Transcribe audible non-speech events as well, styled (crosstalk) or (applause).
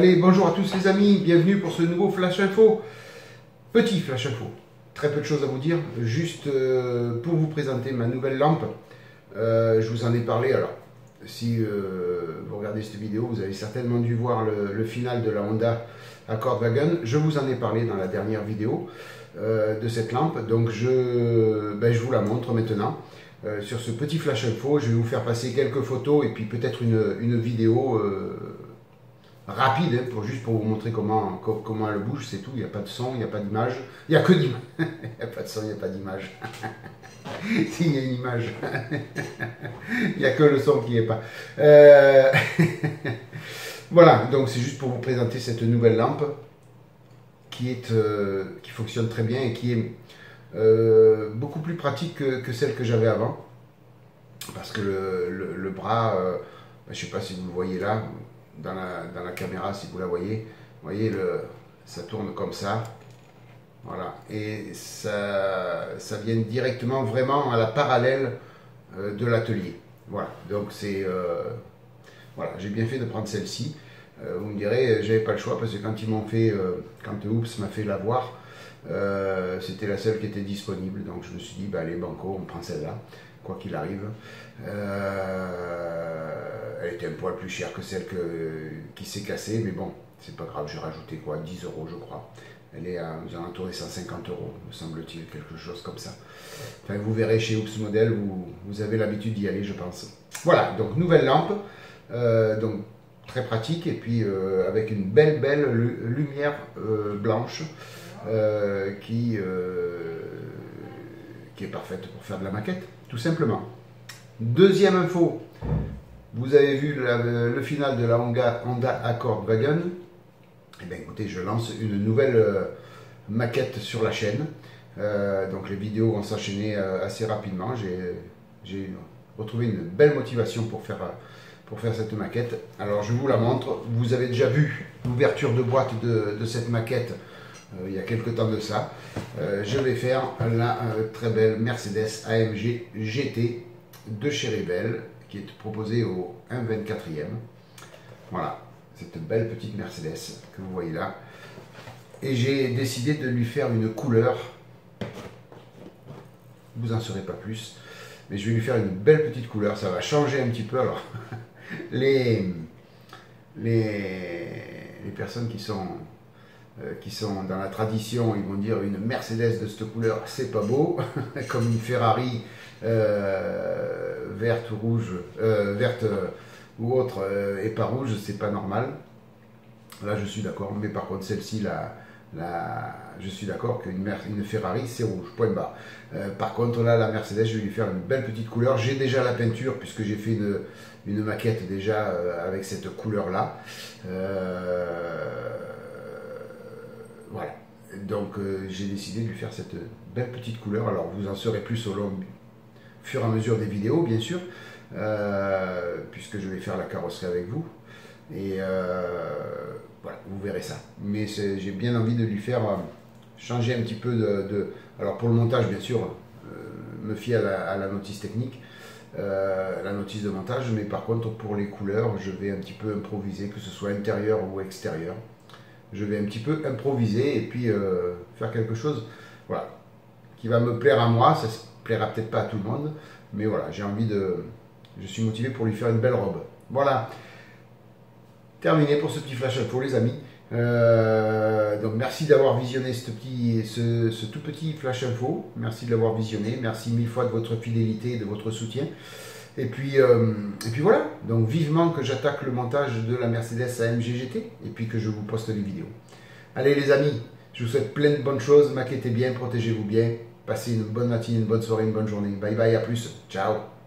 à tous les amis, bienvenue pour ce nouveau Flash Info. Petit Flash Info, très peu de choses à vous dire, juste euh, pour vous présenter ma nouvelle lampe. Euh, je vous en ai parlé, alors si euh, vous regardez cette vidéo, vous avez certainement dû voir le, final de la Honda Accord Wagon. Je vous en ai parlé dans la dernière vidéo de cette lampe, donc je, ben, vous la montre maintenant. sur ce petit flash info, je vais vous faire passer quelques photos et puis peut-être une, vidéo rapide, hein, pour, juste pour vous montrer comment, comment elle bouge, c'est tout. Il n'y a pas de son, il n'y a pas d'image. Il n'y a que d'image. (laughs) il n'y a pas de son, il n'y a pas d'image. (laughs) S'il y a une image. (laughs) il n'y a que le son qui n'est pas. Euh, voilà, donc c'est juste pour vous présenter cette nouvelle lampe qui, est, euh, qui fonctionne très bien et qui est euh, beaucoup plus pratique que, celle que j'avais avant. Parce que le, bras, je ne sais pas si vous le voyez là, dans la, caméra si vous la voyez. Vous voyez, le, ça tourne comme ça. Voilà. Et ça, ça vient directement vraiment à la parallèle euh, de l'atelier. Voilà. Donc c'est... Euh, voilà, j'ai bien fait de prendre celle-ci. Euh, vous me direz, j'avais pas le choix parce que quand ils m'ont fait, quand Oops m'a fait l'avoir, c'était la seule qui était disponible. Donc je me suis dit, bah, allez, Banco, on prend celle-là, quoi qu'il arrive. Un poil plus chère que celle qui s'est cassée, mais bon, c'est pas grave, j'ai rajouté quoi 10 euros, je crois. Elle est à, aux alentours des 150 euros, me semble-t-il, quelque chose comme ça. Enfin, vous verrez chez Oops Model, où vous avez l'habitude d'y aller, je pense. Voilà, donc nouvelle lampe, euh, donc très pratique, et puis euh, avec une belle, belle lumière euh, blanche qui, qui est parfaite pour faire de la maquette, tout simplement. Deuxième info, vous avez vu le final de la Honda, Accord Wagon. Eh bien écoutez, je lance une nouvelle euh, maquette sur la chaîne. Euh, donc les vidéos vont s'enchaîner euh, assez rapidement. J'ai retrouvé une belle motivation pour faire, pour faire cette maquette. Alors je vous la montre. Vous avez déjà vu l'ouverture de boîte de, cette maquette il y a quelques temps de ça. je vais faire la très belle Mercedes AMG GT de chez Rebel qui est proposé au 1,24e. Voilà, cette belle petite Mercedes que vous voyez là. Et j'ai décidé de lui faire une couleur. Vous en saurez pas plus. Mais je vais lui faire une belle petite couleur. Ça va changer un petit peu. Alors, (laughs) les, les, les personnes qui sont, euh, qui sont dans la tradition, ils vont dire une Mercedes de cette couleur, c'est pas beau. (laughs) Comme une Ferrari euh, verte ou rouge, euh, verte ou autre et pas rouge, c'est pas normal. Là, je suis d'accord, mais par contre, celle-ci, la, je suis d'accord qu'une une Ferrari, c'est rouge, point barre. par contre, là, la Mercedes, je vais lui faire une belle petite couleur. J'ai déjà la peinture, puisque j'ai fait une, une, maquette déjà avec cette couleur-là. Voilà. Donc, j'ai décidé de lui faire cette belle petite couleur. Alors, vous en saurez plus au long fur et à mesure des vidéos, bien sûr, euh, puisque je vais faire la carrosserie avec vous. Et euh, voilà, vous verrez ça. Mais j'ai bien envie de lui faire euh, changer un petit peu de, Alors pour le montage, bien sûr, me fier à la, notice technique, la notice de montage, mais par contre pour les couleurs, je vais un petit peu improviser, que ce soit intérieur ou extérieur. Je vais un petit peu improviser et puis faire quelque chose voilà, qui va me plaire à moi. Ça, plaira peut-être pas à tout le monde, mais voilà, j'ai envie de. Je suis motivé pour lui faire une belle robe. Voilà. Terminé pour ce petit flash info, les amis. Euh, donc merci d'avoir visionné ce, petit, ce, tout petit flash info. Merci de l'avoir visionné. Merci mille fois de votre fidélité et de votre soutien. Et puis, euh, et puis voilà. Donc vivement que j'attaque le montage de la Mercedes AMG GT et puis que je vous poste les vidéos. Allez les amis, je vous souhaite plein de bonnes choses. Maquettez bien, protégez-vous bien. Passez une bonne matinée, une bonne soirée, une bonne journée. Bye bye, à plus. Ciao